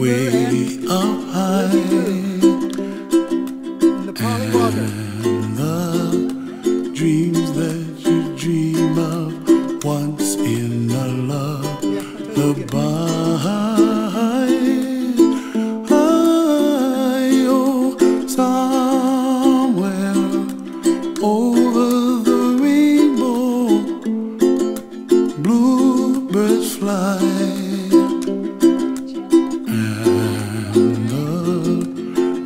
way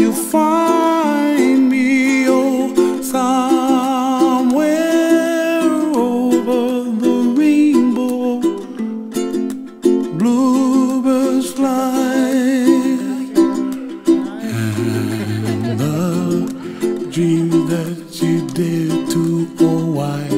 you find me, oh, somewhere over the rainbow. Bluebirds fly, and the dream that you dare to, oh, why,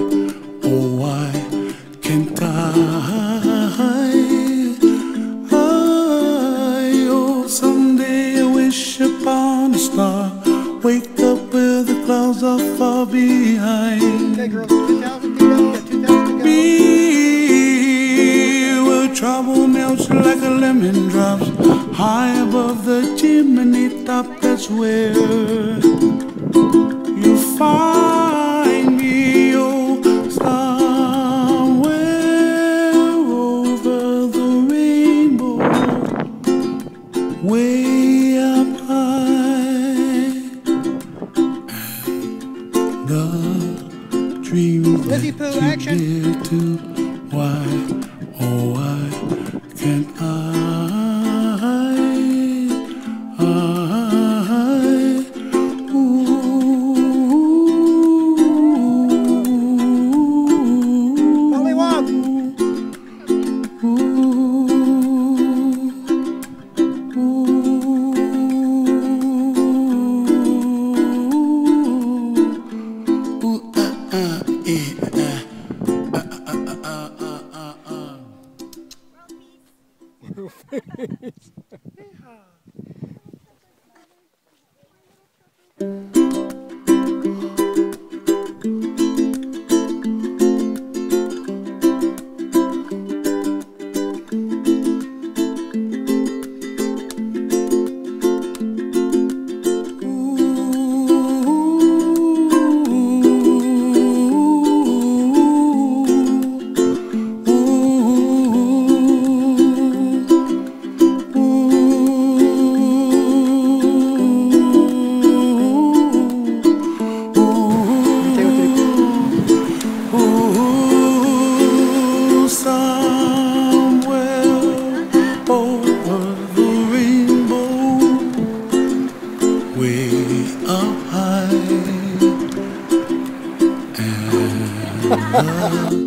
clouds are far behind. Okay, girls, 2,000 feet up. 2,000 to go. Be where trouble melts like a lemon drops high above the chimney top. That's where you find Lizzie you action. Take 哈 哈